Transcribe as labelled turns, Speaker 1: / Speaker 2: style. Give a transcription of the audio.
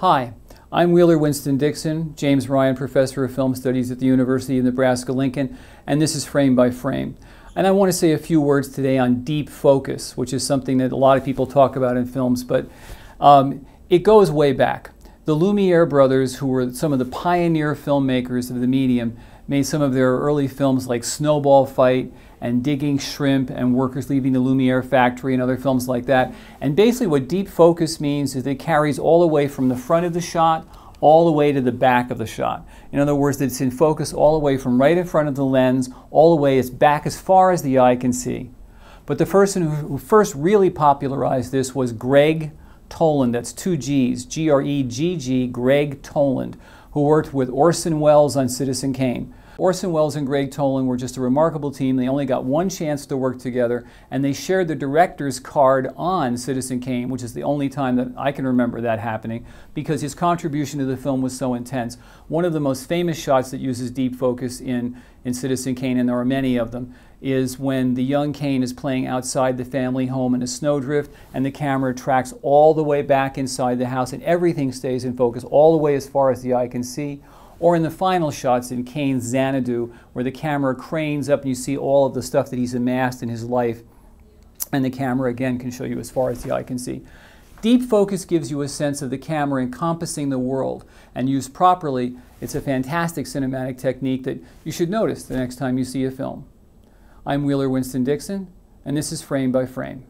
Speaker 1: Hi, I'm Wheeler Winston Dixon, James Ryan Professor of Film Studies at the University of Nebraska Lincoln, and this is Frame by Frame. And I want to say a few words today on deep focus, which is something that a lot of people talk about in films, but um, it goes way back. The Lumiere brothers, who were some of the pioneer filmmakers of the medium, made some of their early films like Snowball Fight and Digging Shrimp and Workers Leaving the Lumiere Factory and other films like that. And basically what deep focus means is it carries all the way from the front of the shot all the way to the back of the shot. In other words, it's in focus all the way from right in front of the lens, all the way it's back as far as the eye can see. But the person who first really popularized this was Gregg Toland, that's two G's, G-R-E-G-G, Gregg Toland, who worked with Orson Welles on Citizen Kane. Orson Welles and Gregg Toland were just a remarkable team. They only got one chance to work together, and they shared the director's card on Citizen Kane, which is the only time that I can remember that happening, because his contribution to the film was so intense. One of the most famous shots that uses deep focus in, in Citizen Kane, and there are many of them, is when the young Kane is playing outside the family home in a snowdrift, and the camera tracks all the way back inside the house, and everything stays in focus all the way as far as the eye can see or in the final shots in Kane's Xanadu, where the camera cranes up and you see all of the stuff that he's amassed in his life. And the camera, again, can show you as far as the eye can see. Deep focus gives you a sense of the camera encompassing the world, and used properly, it's a fantastic cinematic technique that you should notice the next time you see a film. I'm Wheeler Winston Dixon, and this is Frame by Frame.